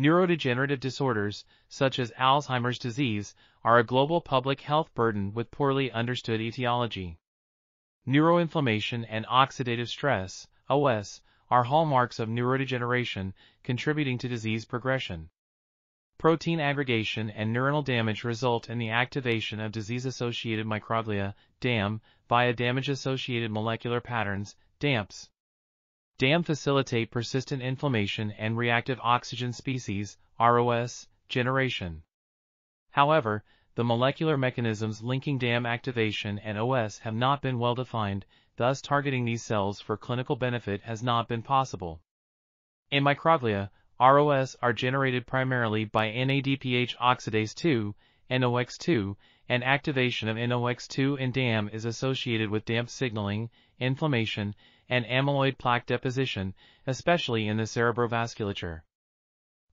Neurodegenerative disorders, such as Alzheimer's disease, are a global public health burden with poorly understood etiology. Neuroinflammation and oxidative stress, OS, are hallmarks of neurodegeneration, contributing to disease progression. Protein aggregation and neuronal damage result in the activation of disease-associated microglia, DAM, via damage-associated molecular patterns, DAMPs. DAM facilitate persistent inflammation and reactive oxygen species, ROS, generation. However, the molecular mechanisms linking DAM activation and OS have not been well defined, thus targeting these cells for clinical benefit has not been possible. In microglia, ROS are generated primarily by NADPH oxidase 2, NOX2, and activation of NOX2 in DAM is associated with DAMP signaling, inflammation, and amyloid plaque deposition, especially in the cerebrovasculature.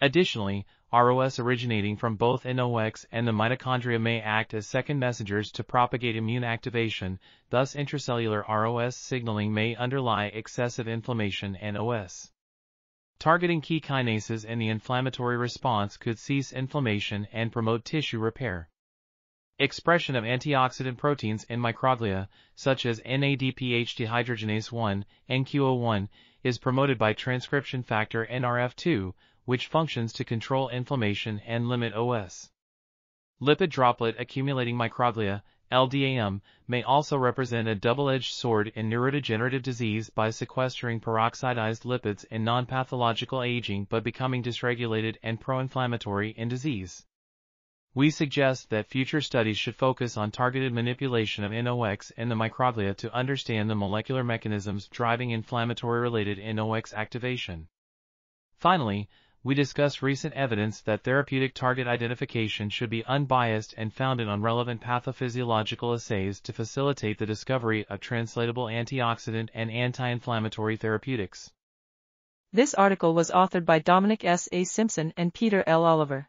Additionally, ROS originating from both NOX and the mitochondria may act as second messengers to propagate immune activation, thus intracellular ROS signaling may underlie excessive inflammation and OS. Targeting key kinases in the inflammatory response could cease inflammation and promote tissue repair. Expression of antioxidant proteins in microglia, such as NADPH dehydrogenase 1, NQO1, is promoted by transcription factor NRF2, which functions to control inflammation and limit OS. Lipid droplet accumulating microglia, LDAM, may also represent a double-edged sword in neurodegenerative disease by sequestering peroxidized lipids in non-pathological aging but becoming dysregulated and pro-inflammatory in disease. We suggest that future studies should focus on targeted manipulation of NOX in the microglia to understand the molecular mechanisms driving inflammatory-related NOX activation. Finally, we discuss recent evidence that therapeutic target identification should be unbiased and founded on relevant pathophysiological assays to facilitate the discovery of translatable antioxidant and anti-inflammatory therapeutics. This article was authored by Dominic S. A. Simpson and Peter L. Oliver.